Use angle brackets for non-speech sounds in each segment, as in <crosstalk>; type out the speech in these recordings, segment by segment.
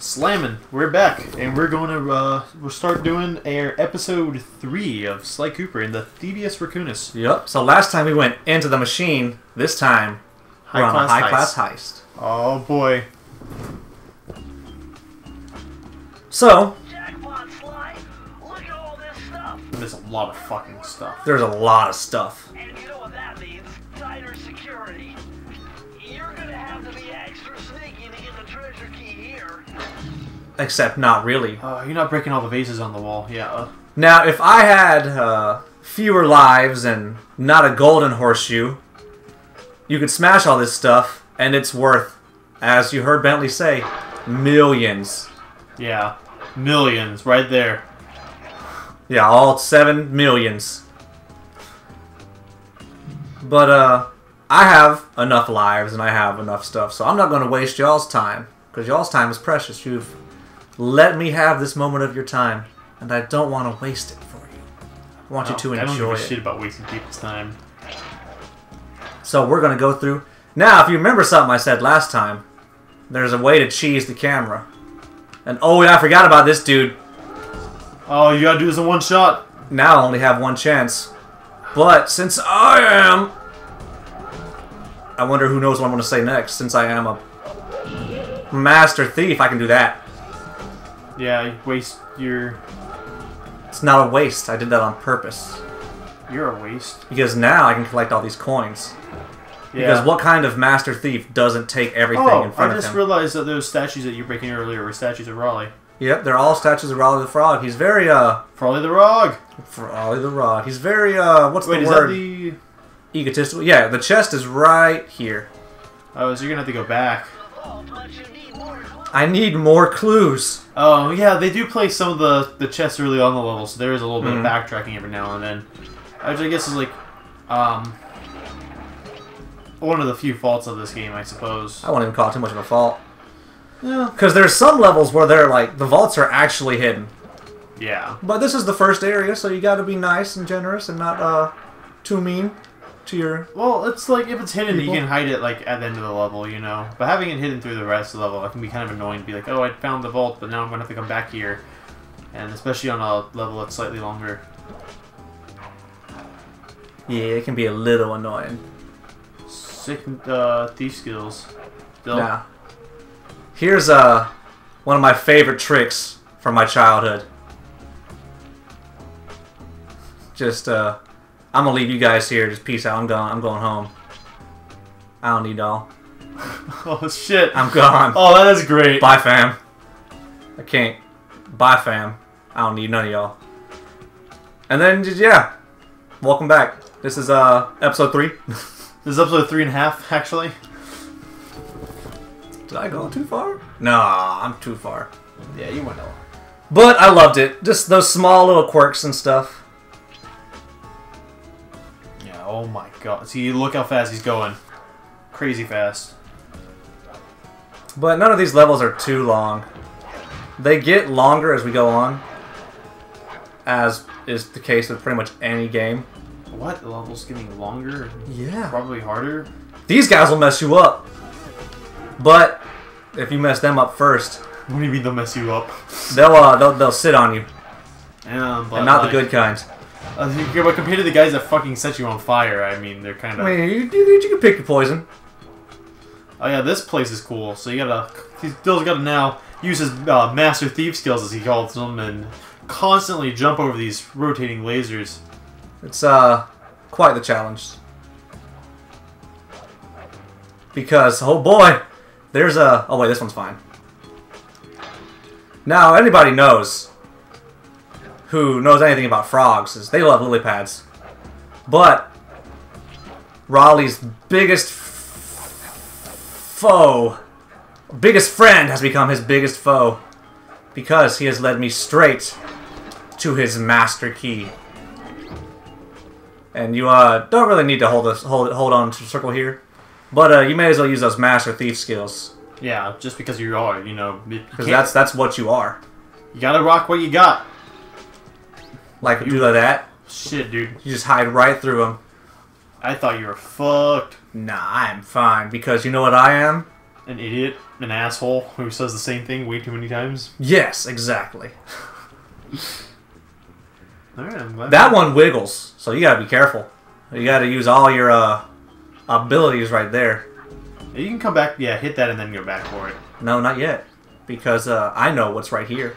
Slamming, we're back, and we're going to uh, we'll start doing our episode three of Sly Cooper and the Thievius Raccoonus. Yep. So last time we went into the machine. This time we're on a High-class class heist. heist. Oh boy, So Jackpot, Sly! Look at all this stuff! there's a lot of fucking stuff. there's a lot of stuff. And you know Except not really. Uh, you're not breaking all the vases on the wall, yeah. Uh, Now, if I had uh, fewer lives and not a golden horseshoe, you could smash all this stuff, and it's worth, as you heard Bentley say, millions. yeah, millions right there. Yeah, all seven millions. But uh, I have enough lives and I have enough stuff, so I'm not going to waste y'all's time because y'all's time is precious. You've let me have this moment of your time, and I don't want to waste it for you. I want you to Oh, I don't give a it. shit about wasting people's time. So we're gonna go through. Now, if you remember something I said last time, there's a way to cheese the camera. And oh yeah, I forgot about this dude. Oh, you gotta do this in one shot. Now I only have one chance. But since I am, I wonder who knows what I'm gonna say next. Since I am a master thief, I can do that. Yeah, you waste your. It's not a waste. I did that on purpose You're a waste. because now I can collect all these coins. Yeah. Because what kind of master thief doesn't take everything Oh, in front I of him? I just realized that those statues that you were breaking earlier were statues of Raleigh. Yep, they're all statues of Raleigh the Frog. He's very uh Raleigh the Rog. Raleigh the Frog. He's very uh what's Wait, the is word? that the? Egotistical. Yeah, the chest is right here. Oh, so you're gonna have to go back. I need more clues. Oh yeah, they do play some of the the chests early on the level, so there is a little bit of backtracking every now and then. Which I guess is like, um, one of the few faults of this game, I suppose. I won't even call it too much of a fault. Yeah. Because there's some levels where they're like the vaults are actually hidden. Yeah. But this is the first area, so you gotta be nice and generous and not uh too mean to your Well, it's like if it's hidden, People. you can hide it like at the end of the level, you know. But having it hidden through the rest of the level, it can be kind of annoying. to Be like, oh, I found the vault, but now I'm gonna have to come back here, and especially on a level that's slightly longer. Yeah, it can be a little annoying. Sick uh, thief skills. Still. Now, here's uh one of my favorite tricks from my childhood. Just uh I'm gonna leave you guys here. Just peace out. I'm going. I'm going home. I don't need y'all. <laughs> Oh shit. I'm gone. Oh, that is great. Bye, fam. I can't. Bye, fam. I don't need none of y'all. And then just yeah, welcome back. This is uh episode three. <laughs> This is episode three and a half, actually. Did I go too far? Nah, I'm too far. Yeah, you went over. But I loved it. Just those small little quirks and stuff. Yeah. Oh my god. See, look how fast he's going. Crazy fast. But none of these levels are too long. They get longer as we go on, as is the case with pretty much any game. What? The level's getting longer. Yeah. Probably harder. These guys will mess you up. But if you mess them up first, What do you mean they'll mess you up? they'll uh, they'll, they'll sit on you, but and not like, the good kind. But compared to the guys that fucking set you on fire, I mean, they're kind of. I mean, you, you, you can pick your poison. Oh yeah, this place is cool. So you gotta, he's still's gotta now use his uh, master thief skills as he calls them, and constantly jump over these rotating lasers. It's uh quite the challenge. Because oh boy, there's a oh wait, this one's fine. Now anybody knows who knows anything about frogs is they love lily pads. But Raleigh's biggest f- foe, biggest friend has become his biggest foe because he has led me straight to his master key. And you uh, don't really need to hold this, hold hold on to circle here, but uh, you may as well use those master thief skills Yeah, just because you are, you know, because that's that's what you are. you gotta rock what you got. Like you do that, Shit, dude. you just hide right through them. I thought you were fucked. Nah, I'm fine because you know what I am. an idiot, an asshole who says the same thing way too many times. Yes, exactly. All right. That one wiggles, so you gotta be careful. You gotta use all your uh, abilities right there. You can come back. Yeah, hit that and then go back for it. No, not yet, because uh, I know what's right here.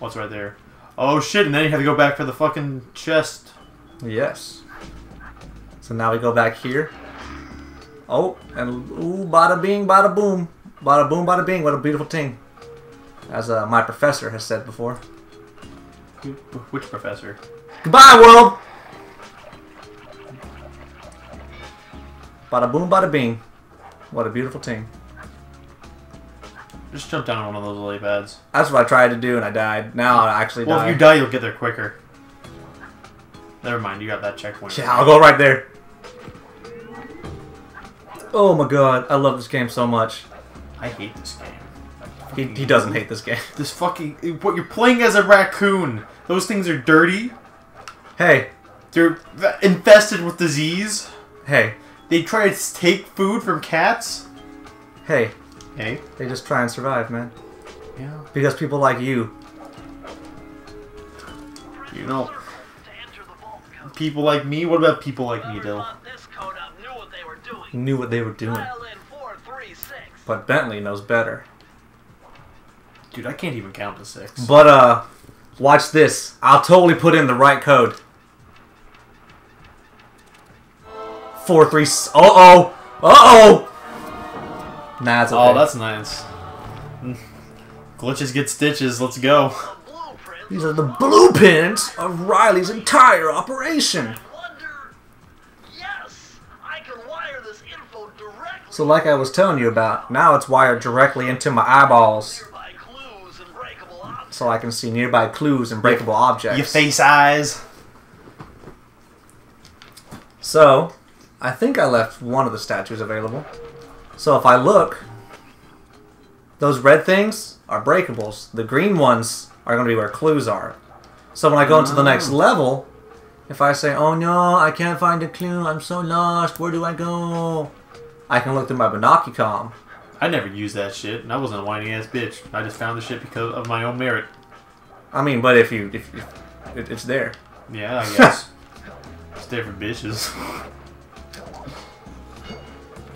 What's right there? Oh shit! And then you have to go back for the fucking chest. Yes. So now we go back here. Oh, and ooh, bada bing, bada boom, bada boom, bada bing. What a beautiful thing, as uh, my professor has said before. Which professor? Goodbye, world. Bada boom, bada bing. What a beautiful thing. Just jump down on one of those lily pads. That's what I tried to do, and I died. Now I actually Well, died. if you die, you'll get there quicker. Never mind, you got that checkpoint. Yeah, I'll go right there. Oh my god, I love this game so much. I hate this game. He, he doesn't hate this game. This fucking what you're playing as a raccoon. Those things are dirty. Hey, They're infested with disease. hey, They try to take food from cats. hey. Hey. They just try and survive, man. Yeah. Because people like you. You know, To enter the vault code. people like me. What about people like me, Whoever Dill? thought this code up knew what they were doing. Knew what they were doing. Dial in 436. But Bentley knows better. Dude, I can't even count to six. But, uh, watch this. I'll totally put in the right code. Four, three, uh-oh! Uh-oh! Nah, it's okay. Oh, that's nice. <laughs> Glitches get stitches. Let's go. These are the blueprints of Riley's entire operation. Wonder. Yes, I can wire this info directly. So like I was telling you about, now it's wired directly into my eyeballs. Nearby clues and breakable objects. So I can see nearby clues and breakable objects. Your face eyes. So, I think I left one of the statues available. So if I look, those red things are breakables. The green ones are going to be where clues are. So when I go into the next Oh. level, if I say, "Oh no, I can't find a clue. I'm so lost. Where do I go?" I can look through my binocucom. I never used that shit, and I wasn't a whiny ass bitch. I just found the shit because of my own merit. I mean, but if you if, if it, it's there. Yeah, I guess. <laughs> it's different bitches.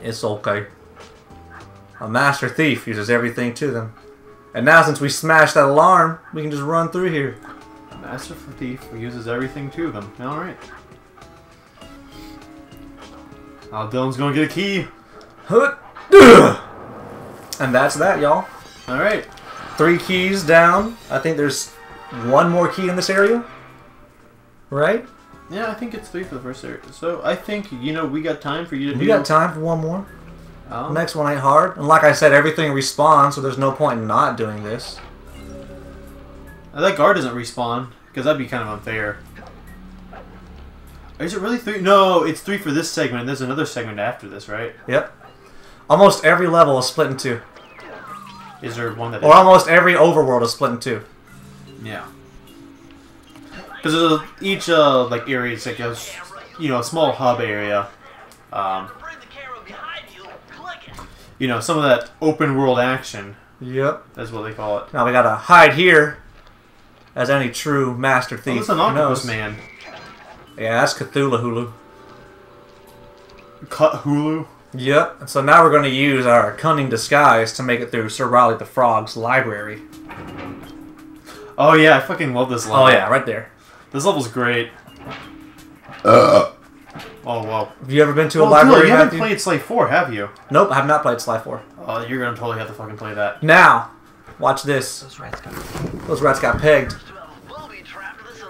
It's okay. A master thief uses everything to them. And now since we smashed that alarm, we can just run through here. A master Thief uses everything to them. Alright. Oh, Dylan's gonna get a key. And that's that, y'all. Alright. Three keys down. I think there's one more key in this area. Right? Yeah, I think it's three for the first area. So I think, you know, we got time for you to We do got time for one more. The Um, next one ain't hard. And like I said, everything respawns, so there's no point in not doing this. That guard doesn't respawn, because that'd be kind of unfair. Is it really three? No, it's three for this segment, and there's another segment after this, right? Yep. Almost every level is split in two. Is there one that Or almost every overworld is split in two. Yeah. Because each uh, like area is like a, you know, a small hub area. Um, you know, some of that open world action. Yep. That's what they call it. Now we gotta hide here, as any true master Oh, thief it's an octopus knows. man. Yeah, that's Cthulhu Hulu. Cut Hulu. Yep. And so now we're gonna use our cunning disguise to make it through Sir Raleigh the Frog's library. Oh yeah, I fucking love this oh, level. Oh yeah, right there. This level's great. Uh, Oh wow. Have you ever been to a oh, Well, library? Dylan, you haven't Matthew? played Sly 4, have you? Nope, I have not played Sly 4. Oh, you're gonna totally have to fucking play that. Now, watch this. Those rats got. Those rats got pegged. To have booby trapped this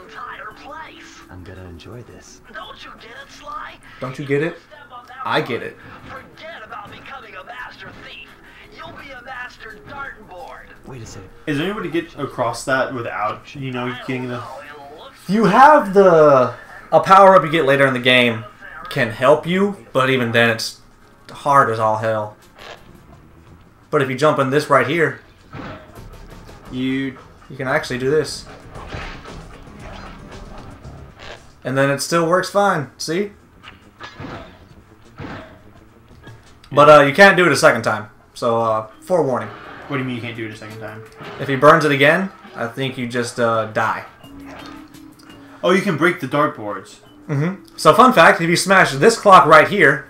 place. I'm gonna enjoy this. Don't you get it, Sly? Don't you get it? Step on that I get it. Forget about becoming a master thief. You'll be a master darting board. Wait a second. Is there anybody get across that without, you know, getting the... Oh, it looks You have the a power up you get later in the game can help you, but even then it's hard as all hell. But if you jump in this right here, You... you can actually do this. And then it still works fine. See? But uh, you can't do it a second time. So, uh, forewarning. What do you mean you can't do it a second time? If he burns it again, I think you just uh, die. Oh, you can break the dartboards. Mm-hmm. So, fun fact: if you smash this clock right here,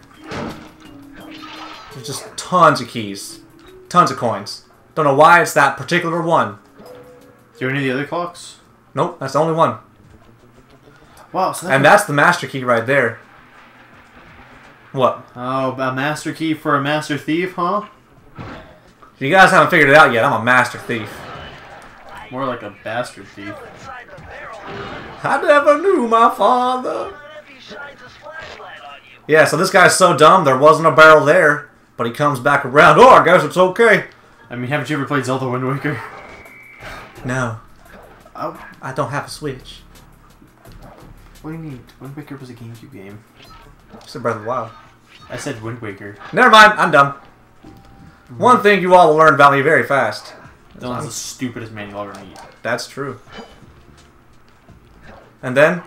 there's just tons of keys, tons of coins. Don't know why it's that particular one. Is there any of the other clocks? Nope, that's the only one. Wow, so that's And that's the master key right there. What? Oh, a master key for a master thief, huh? If you guys haven't figured it out yet, I'm a master thief. More like a bastard thief. Inside the barrel. I never knew my father. Yeah, so this guy's so dumb, there wasn't a barrel there, but he comes back around. Oh, I guess it's okay. I mean, haven't you ever played Zelda Wind Waker? No, Oh, I don't have a Switch. what do you mean? Wind Waker was a GameCube game. It's a Breath of the Wild. I said Wind Waker. Never mind, I'm dumb. Mm-hmm. One thing you all will learn about me very fast. One's the stupidest man you'll ever meet. That's true. And then,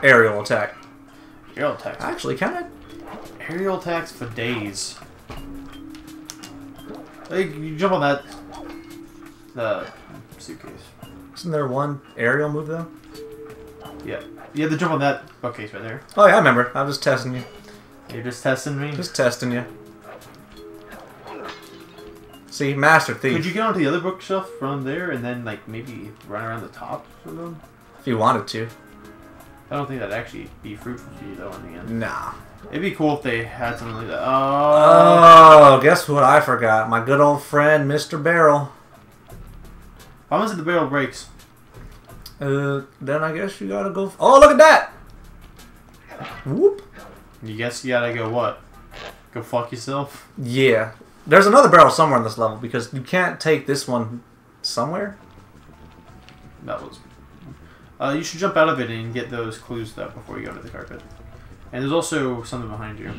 aerial attack. Aerial attack. Actually, can I? Aerial attacks for days. Like, you jump on that... The suitcase. Isn't there one aerial move though? Yeah. You have to jump on that bookcase right there. Oh yeah, I remember. I'm just testing you. You're just testing me? Just testing you. See, Master Thief. Could you get onto the other bookshelf from there and then, like, maybe run around the top of them? If you wanted to. I don't think that'd actually be fruitful for you, though, in the end. Nah. It'd be cool if they had something like that. Oh. Oh, guess what I forgot? My good old friend, Mr. Barrel. How much did the barrel breaks? Uh, then I guess you gotta go. oh, look at that! Whoop. You guess you gotta go what? Go fuck yourself? Yeah. There's another barrel somewhere in this level because you can't take this one somewhere. That was. Uh, you should jump out of it and get those clues though before you go to the carpet. And there's also something behind you.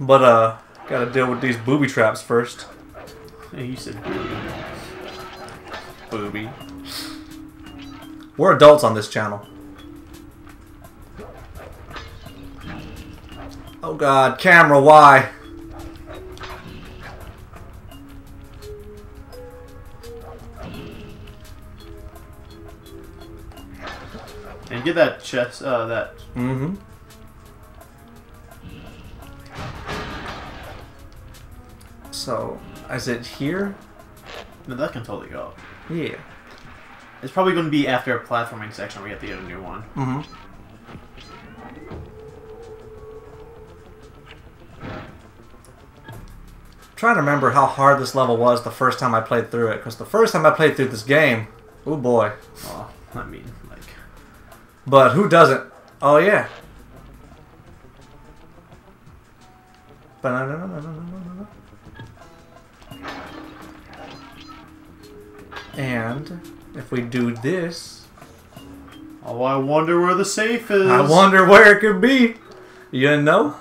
But, uh, gotta deal with these booby traps first. Hey, you said Booby. We're adults on this channel. Oh god, camera, why? Get that chest. Uh, that Mm-hmm. So, is it here? no, that can totally go. Yeah. It's probably going to be after a platforming section where you have to get a new one. Mm-hmm. Trying to remember how hard this level was the first time I played through it, because the first time I played through this game, oh boy. Well, I mean, But who doesn't? Oh yeah. And if we do this, oh, I wonder where the safe is. I wonder where it could be. You know?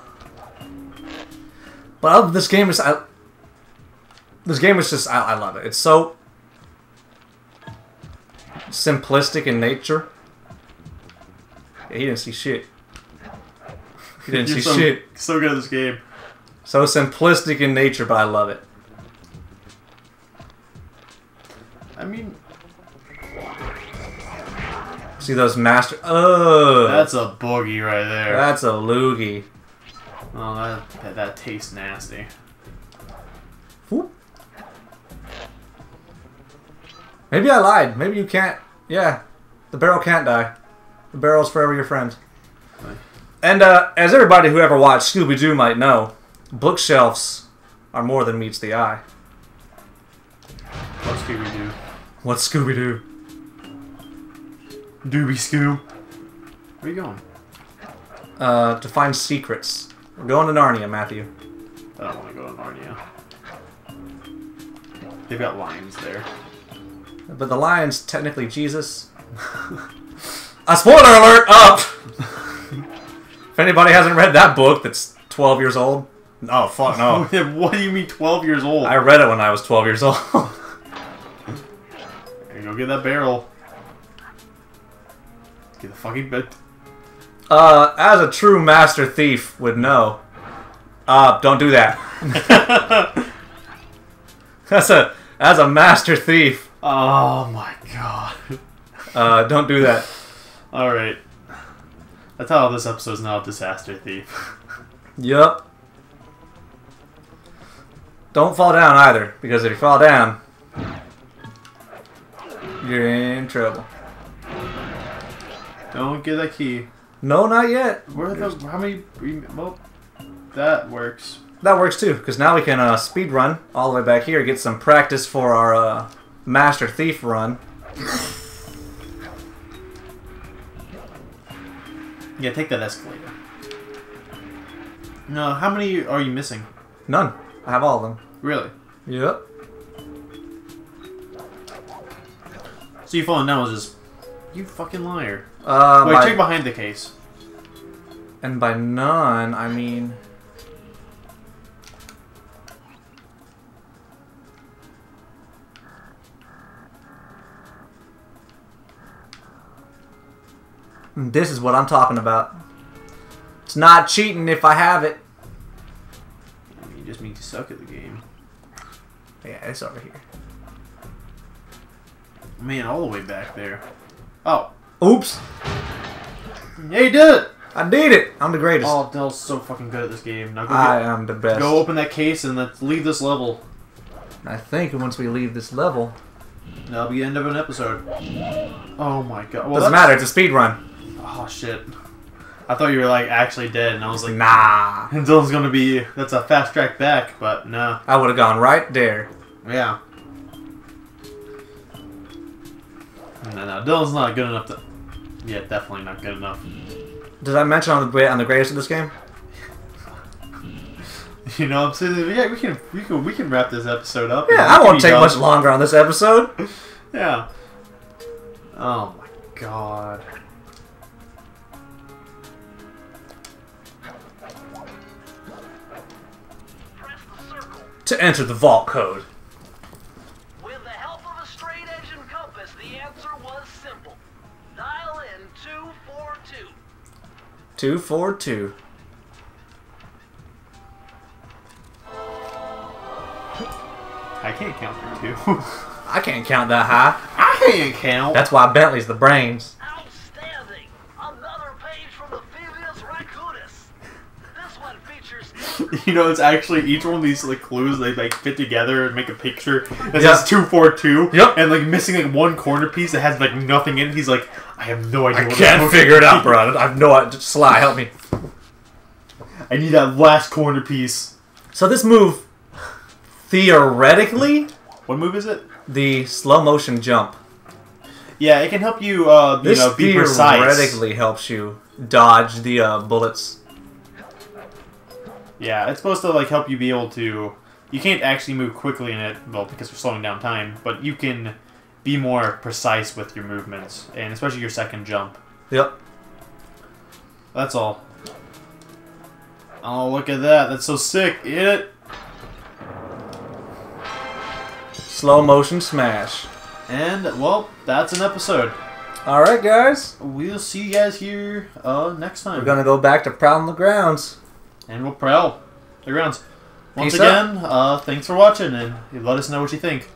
But other- this game is I, this game is just I, I love it. It's so simplistic in nature. He didn't see shit. He didn't see so, shit. So good at this game. So simplistic in nature, but I love it. I mean, See those master. Oh, that's a boogie right there. that's a loogie. oh, that, that that tastes nasty. Whoop. Maybe I lied. Maybe you can't. Yeah, the barrel can't die. The barrel's forever your friend. Right. And uh, as everybody who ever watched Scooby Doo might know, bookshelves are more than meets the eye. What Scooby Doo? What's Scooby Doo? Doobie Scoo. Where you going? Uh, to find secrets. We're going to Narnia, Matthew. I don't want to go to Narnia. They've got lions there. But the lion's technically Jesus. <laughs> A spoiler alert up! if anybody hasn't read that book that's 12 years old, oh fuck no. <laughs> what do you mean 12 years old? I read it when I was 12 years old. Here, go get that barrel. Get the fucking bed. uh, as a true master thief would know, Uh, don't do that. <laughs> That's a that's a master thief. oh my god. Uh, don't do that. Alright. That's how this episode's now a disaster thief. <laughs> Yup. Don't fall down either, because if you fall down, you're in trouble. Don't get that key. No, not yet. Where are the how many well that works. That works too, because now we can uh, speed run all the way back here, get some practice for our uh, master thief run. Yeah, take that escalator. No, how many are you missing? None. I have all of them. Really? Yep. So you falling down was just you fucking liar. Uh, Wait, by- check behind the case. and by none, I mean. This is what I'm talking about. It's not cheating if I have it. i You just mean to suck at the game. Yeah, it's over here. Man, all the way back there. Oh, Oops! yeah, you did it! I did it! I'm the greatest. Oh, Dell's so fucking good at this game. Now go, I get, am the best. go open that case and let's leave this level. I think once we leave this level, That'll be the end of an episode. Oh my god. Well, doesn't that's- matter. It's a speed run. Oh shit. I thought you were like actually dead, and I was like, Nah, and Dylan's gonna be that's a fast track back, but no. I would have gone right there. Yeah. No, no, Dylan's not good enough to. Yeah, definitely not good enough. Did I mention on the on the greatest of this game? <laughs> You know, what I'm saying, yeah, we can, we can, we can wrap this episode up. Yeah, I won't take done. much longer on this episode. <laughs> Yeah. Oh my god. To enter the vault code. With the help of a straight edge and compass, the answer was simple. Dial in 242. 242. I can't count through two. <laughs> I can't count that high. I can't count. That's why Bentley's the brains. <laughs> You know, it's actually each one of these like clues they like fit together and make a picture that Yeah. says two four two. Yep. And like missing like one corner piece that has like nothing in it. He's like, I have no idea. I what can't figure it out, bro. I have no idea. Sly, help me. <laughs> I need that last corner piece. So this move, theoretically, What move is it? the slow motion jump. Yeah, it can help you, uh, you This know, be precise. theoretically helps you dodge the uh, bullets. Yeah, it's supposed to like help you be able to. You can't actually move quickly in it, well, because we're slowing down time. But you can be more precise with your movements, and especially your second jump. Yep. That's all. Oh, look at that! That's so sick! It. Slow motion smash. And well, that's an episode. All right, guys. We'll see you guys here uh next time. We're gonna go back to prowling the grounds. And we'll prowl the grounds. Once Peace again, uh, thanks for watching, and let us know what you think.